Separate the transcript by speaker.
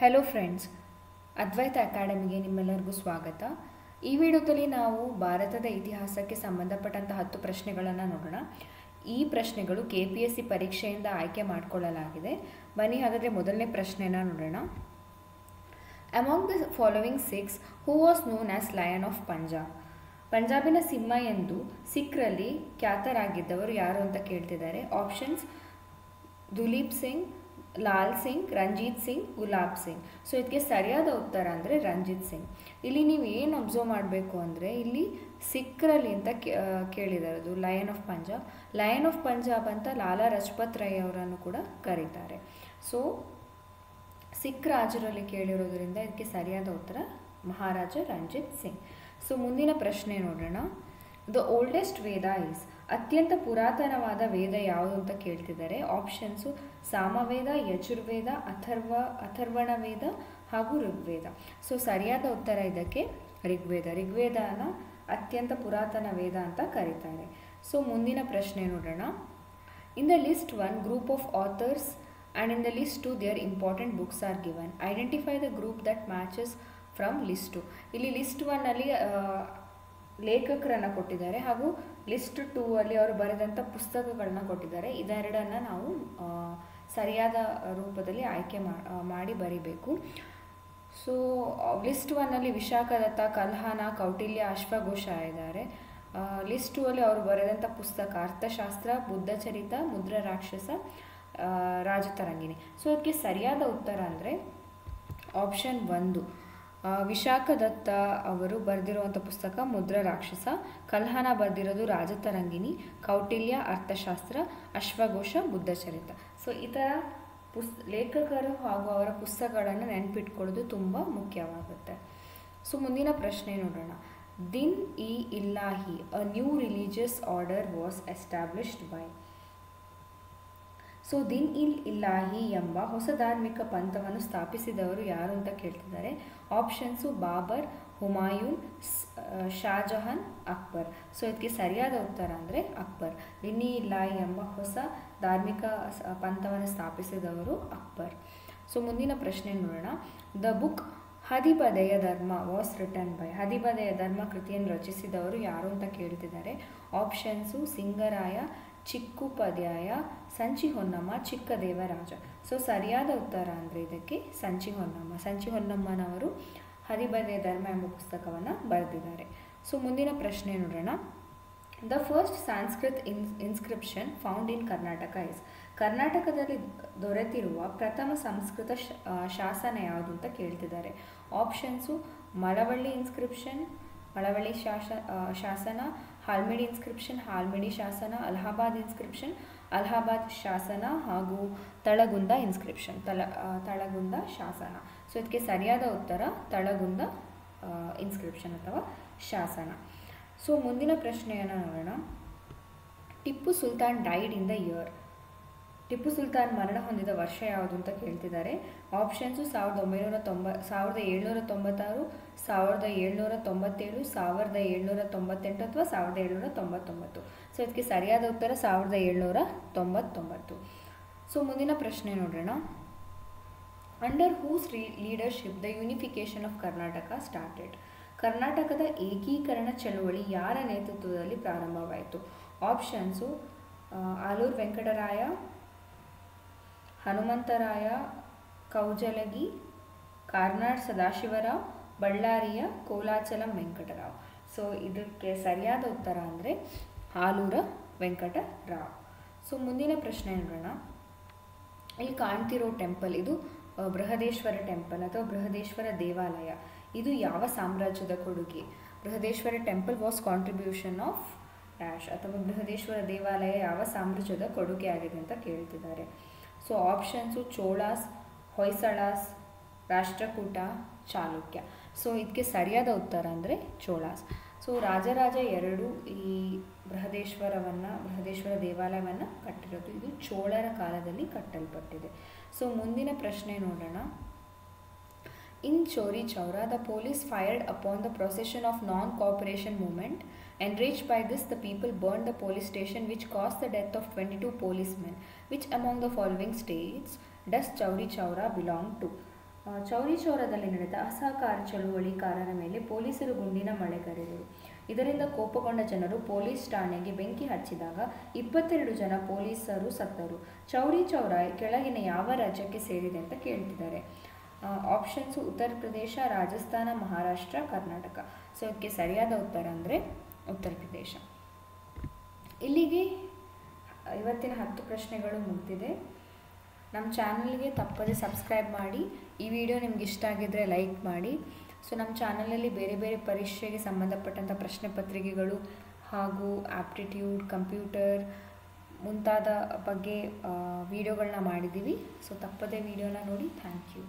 Speaker 1: Hello friends ಅದ್ವೈತ ಅಕಾಡೆಮಿಗೆ ನಿಮ್ಮೆಲ್ಲರಿಗೂ ಸ್ವಾಗತ. ಈ ವಿಡಿಯೋದಲ್ಲಿ ನಾವು ಭಾರತದ ಇತಿಹಾಸಕ್ಕೆ ಸಂಬಂಧಪಟ್ಟಂಥ ಹತ್ತು ಪ್ರಶ್ನೆಗಳನ್ನು ನೋಡೋಣ. ಈ ಪ್ರಶ್ನೆಗಳು ಕೆ ಪಿ ಎಸ್ ಸಿ ಪರೀಕ್ಷೆಯಿಂದ ಆಯ್ಕೆ ಮಾಡಿಕೊಳ್ಳಲಾಗಿದೆ. ಬನ್ನಿ, ಹಾಗಾದರೆ ಮೊದಲನೇ ಪ್ರಶ್ನೆನ ನೋಡೋಣ. Among the following six who was known as lion of Punjab ಪಂಜಾಬಿನ ಸಿಂಹ ಎಂದು ಸಿಖ್ರಲ್ಲಿ ಖ್ಯಾತರಾಗಿದ್ದವರು ಯಾರು ಅಂತ ಕೇಳ್ತಿದ್ದಾರೆ. ಆಪ್ಷನ್ಸ್ ದುಲೀಪ್ ಸಿಂಗ್ ಲಾಲ್ ಸಿಂಗ್, ರಂಜಿತ್ ಸಿಂಗ್, ಗುಲಾಬ್ ಸಿಂಗ್. ಸೊ ಇದಕ್ಕೆ ಸರಿಯಾದ ಉತ್ತರ ಅಂದರೆ ರಂಜಿತ್ ಸಿಂಗ್. ಇಲ್ಲಿ ನೀವು ಏನು ಅಬ್ಸರ್ವ್ ಮಾಡಬೇಕು ಅಂದರೆ ಇಲ್ಲಿ ಸಿಖ್ರಲ್ಲಿ ಅಂತ ಕೇಳಿದ್ದಾರೆ ಅದು lion of Punjab lion of Punjab ಅಂತ ಲಾಲಾ ರಜಪತ್ ರೈ ಅವರನ್ನು ಕೂಡ ಕರೀತಾರೆ. ಸೊ ಸಿಖ್ ರಾಜರಲ್ಲಿ ಕೇಳಿರೋದ್ರಿಂದ ಇದಕ್ಕೆ ಸರಿಯಾದ ಉತ್ತರ ಮಹಾರಾಜ ರಂಜಿತ್ ಸಿಂಗ್. ಸೊ ಮುಂದಿನ ಪ್ರಶ್ನೆ ನೋಡೋಣ. ದ ಓಲ್ಡೆಸ್ಟ್ ವೇದ ಈಸ್ ಅತ್ಯಂತ ಪುರಾತನವಾದ ವೇದ ಯಾವುದು ಅಂತ ಕೇಳ್ತಿದ್ದಾರೆ. ಆಪ್ಷನ್ಸು ಸಾಮವೇದ, ಯಜುರ್ವೇದ, ಅಥರ್ವ ಅಥರ್ವಣ ವೇದ ಹಾಗೂ ಋಗ್ವೇದ. ಸೊ, ಸರಿಯಾದ ಉತ್ತರ ಇದಕ್ಕೆ ಋಗ್ವೇದ. ಋಗ್ವೇದನ ಅತ್ಯಂತ ಪುರಾತನ ವೇದ ಅಂತ ಕರೀತಾರೆ. ಸೊ, ಮುಂದಿನ ಪ್ರಶ್ನೆ ನೋಡೋಣ. In the list one group of authors and in the list two their important books are given identify the group that matches from list ಇಲ್ಲಿ ಲಿಸ್ಟ್ ಒನ್ನಲ್ಲಿ ಲೇಖಕರನ್ನು ಕೊಟ್ಟಿದ್ದಾರೆ ಹಾಗೂ ಲಿಸ್ಟ್ ಟೂ ಅಲ್ಲಿ ಅವರು ಬರೆದಂಥ ಪುಸ್ತಕಗಳನ್ನ ಕೊಟ್ಟಿದ್ದಾರೆ. ಇದೆರಡನ್ನು ನಾವು ಸರಿಯಾದ ರೂಪದಲ್ಲಿ ಆಯ್ಕೆ ಮಾಡಿ ಬರಿಬೇಕು. ಸೊ ಲಿಸ್ಟ್ ಒನ್ನಲ್ಲಿ ವಿಶಾಖದತ್ತ ಕಲ್ಹಾನ ಕೌಟಿಲ್ಯ, ಅಶ್ವಘೋಷ ಇದ್ದಾರೆ. ಲಿಸ್ಟ್ ಟೂ ಅಲ್ಲಿ ಅವರು ಬರೆದಂಥ ಪುಸ್ತಕ, ಅರ್ಥಶಾಸ್ತ್ರ ಬುದ್ಧಚರಿತ ಮುದ್ರ ರಾಕ್ಷಸ ರಾಜತರಂಗಿಣಿ. ಸೊ ಅದಕ್ಕೆ ಸರಿಯಾದ ಉತ್ತರ ಅಂದರೆ, ಆಪ್ಷನ್ ಒಂದು. ವಿಶಾಖದತ್ತ ಅವರು ಬರೆದಿರುವಂಥ ಪುಸ್ತಕ ಮುದ್ರ ರಾಕ್ಷಸ, ಕಲ್ಹಾನ ಬರೆದಿರೋದು ರಾಜತರಂಗಿನಿ, ಕೌಟಿಲ್ಯ, ಅರ್ಥಶಾಸ್ತ್ರ, ಅಶ್ವಘೋಷ, ಬುದ್ಧಚರಿತ. ಸೊ ಈ ಥರ ಪುಸ್, ಲೇಖಕರು ಹಾಗೂ ಅವರ ಪುಸ್ತಕಗಳನ್ನು ನೆನಪಿಟ್ಕೊಳ್ಳೋದು ತುಂಬ ಮುಖ್ಯವಾಗುತ್ತೆ. ಸೊ ಮುಂದಿನ ಪ್ರಶ್ನೆ ನೋಡೋಣ. Din i Ilahi a new religious order was established by so Din ಇಲ್ ಇಲ್ಲಾಹಿ ಎಂಬ ಹೊಸ ಧಾರ್ಮಿಕ ಪಂಥವನ್ನು ಸ್ಥಾಪಿಸಿದವರು ಯಾರು ಅಂತ ಕೇಳ್ತಿದ್ದಾರೆ. ಆಪ್ಷನ್ಸು ಬಾಬರ್, ಹುಮಾಯೂನ್ ಶಾಜಹಾನ್ ಅಕ್ಬರ್. ಸೊ ಇದಕ್ಕೆ ಸರಿಯಾದ ಉತ್ತರ ಅಂದರೆ ಅಕ್ಬರ್. ದಿನ್ನಿ ಇಲ್ಲಾಹಿ ಎಂಬ ಹೊಸ ಧಾರ್ಮಿಕ ಪಂಥವನ್ನು ಸ್ಥಾಪಿಸಿದವರು ಅಕ್ಬರ್. ಸೊ ಮುಂದಿನ ಪ್ರಶ್ನೆ ನೋಡೋಣ. ದ ಬುಕ್ ಹದಿಪದಯ ಧರ್ಮ ವಾಸ್ ರಿಟರ್ನ್ ಬೈ. ಹದಿಪದಯ ಧರ್ಮ ಕೃತಿಯನ್ನು ರಚಿಸಿದವರು ಯಾರು ಅಂತ ಕೇಳ್ತಿದ್ದಾರೆ. ಆಪ್ಷನ್ಸು ಸಿಂಗರಾಯ ಚಿಕ್ಕುಪದ್ಯಾಯ ಸಂಚಿ ಹೊನ್ನಮ್ಮ ಚಿಕ್ಕ ದೇವರಾಜ ಸೊ ಸರಿಯಾದ ಉತ್ತರ ಅಂದರೆ ಇದಕ್ಕೆ ಸಂಚಿ ಹೊನ್ನಮ್ಮ ಸಂಚಿ ಹೊನ್ನಮ್ಮನವರು ಹದಿಬದೆಯ ಧರ್ಮ ಎಂಬ ಪುಸ್ತಕವನ್ನು ಬರೆದಿದ್ದಾರೆ. ಸೊ ಮುಂದಿನ ಪ್ರಶ್ನೆ ನೋಡೋಣ. The first Sanskrit in inscription found in Karnataka is ಕರ್ನಾಟಕದಲ್ಲಿ ದೊರೆತಿರುವ ಪ್ರಥಮ ಸಂಸ್ಕೃತ ಶಾಸನ ಯಾವುದು ಅಂತ ಕೇಳ್ತಿದ್ದಾರೆ. ಆಪ್ಷನ್ಸು ಮಳವಳ್ಳಿ ಇನ್ಸ್ಕ್ರಿಪ್ಷನ್ ಮಳವಳ್ಳಿ ಶಾಸ ಶಾಸನ, ಹಾಲ್ಮಿಡಿ ಇನ್ಸ್ಕ್ರಿಪ್ಷನ್, ಹಾಲ್ಮಿಡಿ ಶಾಸನ, ಅಲಹಾಬಾದ್ ಇನ್ಸ್ಕ್ರಿಪ್ಷನ್, ಅಲಹಾಬಾದ್ ಶಾಸನ ಹಾಗೂ ತಳಗುಂದ ಇನ್ಸ್ಕ್ರಿಪ್ಷನ್ ತಳ ತಳಗುಂದ ಶಾಸನ. ಸೊ ಇದಕ್ಕೆ ಸರಿಯಾದ ಉತ್ತರ ತಳಗುಂದ ಇನ್ಸ್ಕ್ರಿಪ್ಷನ್ ಅಥವಾ ಶಾಸನ. ಸೊ ಮುಂದಿನ ಪ್ರಶ್ನೆಯನ್ನು ನೋಡೋಣ. Tipu Sultan died in the year Tipu Sultan ಮರಣ ಹೊಂದಿದ ವರ್ಷ ಯಾವುದು ಅಂತ ಕೇಳ್ತಿದ್ದಾರೆ. ಆಪ್ಷನ್ಸು ಸಾವಿರದ ಒಂಬೈನೂರ ತೊಂಬ, ಸಾವಿರದ ಏಳ್ನೂರ ತೊಂಬತ್ತಾರು, ಸಾವಿರದ ಏಳ್ನೂರ ತೊಂಬತ್ತೇಳು, ಸಾವಿರದ ಏಳ್ನೂರ ತೊಂಬತ್ತೆಂಟು ಅಥವಾ ಸಾವಿರದ ಏಳ್ನೂರ ತೊಂಬತ್ತೊಂಬತ್ತು. ಸೊ ಇದಕ್ಕೆ ಸರಿಯಾದ ಉತ್ತರ ಸಾವಿರದ ಏಳ್ನೂರ ತೊಂಬತ್ತೊಂಬತ್ತು. ಸೊ ಮುಂದಿನ ಪ್ರಶ್ನೆ ನೋಡೋಣ under whose leadership the unification of Karnataka started ಕರ್ನಾಟಕದ ಏಕೀಕರಣ ಚಳುವಳಿ ಯಾರ ನೇತೃತ್ವದಲ್ಲಿ ಪ್ರಾರಂಭವಾಯಿತು? ಆಪ್ಷನ್ಸು ಆಲೂರು ವೆಂಕಟರಾಯ ಹನುಮಂತರಾಯ, ಕೌಜಲಗಿ, ಕಾರ್ನಾಡ್, ಸದಾಶಿವರಾವ್, ಬಳ್ಳಾರಿಯ ಕೋಲಾಚಲಂ ವೆಂಕಟರಾವ್. ಸೊ ಇದಕ್ಕೆ ಸರಿಯಾದ ಉತ್ತರ ಅಂದರೆ ಆಲೂರ ವೆಂಕಟರಾವ್. ಸೊ ಮುಂದಿನ ಪ್ರಶ್ನೆ ನೋಡೋಣ. ಇಲ್ಲಿ ಕಾಣ್ತಿರೋ ಟೆಂಪಲ್ ಇದು ಬೃಹದೇಶ್ವರ ಟೆಂಪಲ್ ಅಥವಾ ಬೃಹದೇಶ್ವರ ದೇವಾಲಯ. ಇದು ಯಾವ ಸಾಮ್ರಾಜ್ಯದ ಕೊಡುಗೆ? Brihadeeswara temple was contribution of dash ಅಥವಾ ಬೃಹದೇಶ್ವರ ದೇವಾಲಯ ಯಾವ ಸಾಮ್ರಾಜ್ಯದ ಕೊಡುಗೆ ಆಗಿದೆ ಅಂತ ಕೇಳ್ತಿದ್ದಾರೆ. So options Cholas Hoysalas Rashtrakuta Chalukya so ಇದಕ್ಕೆ ಸರಿಯಾದ ಉತ್ತರ ಅಂದರೆ ಚೋಳಾಸ್ ಸೊ ರಾಜರಾಜ ಎರಡು ಈ ಬೃಹದೇಶ್ವರವನ್ನು ಬೃಹದೇಶ್ವರ ದೇವಾಲಯವನ್ನು ಕಟ್ಟಿರೋದು ಇದು ಚೋಳರ ಕಾಲದಲ್ಲಿ ಕಟ್ಟಲ್ಪಟ್ಟಿದೆ ಸೊ ಮುಂದಿನ ಪ್ರಶ್ನೆ ನೋಡೋಣ in Chauri Chaura the police fired upon the procession of non cooperation movement Enraged by this, the people burned the police station, which caused the death of 22 policemen. Which among the following states does Chowri Chowra belong to? ಆ, ಚೌರಿ ಚೌರದಲ್ಲಿ ನಡೆದ ಅಸಹಕಾರ ಚಳುವಳಿಕಾರರ ಮೇಲೆ ಪೊಲೀಸರು ಗುಂಡಿನ ಮಳೆಗರೆದರು ಇದರಿಂದ ಕೋಪಗೊಂಡ ಜನರು police ಠಾಣೆಗೆ ಬೆಂಕಿ ಹಚ್ಚಿದಾಗ ಇಪ್ಪತ್ತೆರಡು ಜನ ಪೊಲೀಸರು ಸತ್ತರು ಚೌರಿ ಚೌರ ಕೆಳಗಿನ ಯಾವ ರಾಜ್ಯಕ್ಕೆ ಸೇರಿದೆ ಅಂತ ಕೇಳ್ತಿದ್ದಾರೆ ಆಪ್ಷನ್ಸು ಉತ್ತರ ಪ್ರದೇಶ, ರಾಜಸ್ಥಾನ, ಮಹಾರಾಷ್ಟ್ರ, ಕರ್ನಾಟಕ. ಸೊ ಇದಕ್ಕೆ ಸರಿಯಾದ ಉತ್ತರ ಅಂದರೆ ಉತ್ತರ ಪ್ರದೇಶ. ಇಲ್ಲಿಗೆ ಇವತ್ತಿನ ಹತ್ತು ಪ್ರಶ್ನೆಗಳು ಮುಗಿದಿದೆ. ನಮ್ಮ ಚಾನಲ್ಗೆ ತಪ್ಪದೆ ಸಬ್ಸ್ಕ್ರೈಬ್ ಮಾಡಿ. ಈ ವಿಡಿಯೋ ನಿಮ್ಗೆ ಇಷ್ಟ ಆಗಿದ್ದರೆ ಲೈಕ್ ಮಾಡಿ. ಸೊ ನಮ್ಮ ಚಾನಲಲ್ಲಿ ಬೇರೆ ಬೇರೆ ಪರೀಕ್ಷೆಗೆ ಸಂಬಂಧಪಟ್ಟಂಥ ಪ್ರಶ್ನೆ ಪತ್ರಿಕೆಗಳು ಹಾಗೂ ಆಪ್ಟಿಟ್ಯೂಡ್ ಕಂಪ್ಯೂಟರ್ ಮುಂತಾದ ಬಗ್ಗೆ ವಿಡಿಯೋಗಳನ್ನ ಮಾಡಿದ್ದೀವಿ. ಸೊ ತಪ್ಪದೆ ವಿಡಿಯೋನ ನೋಡಿ. Thank you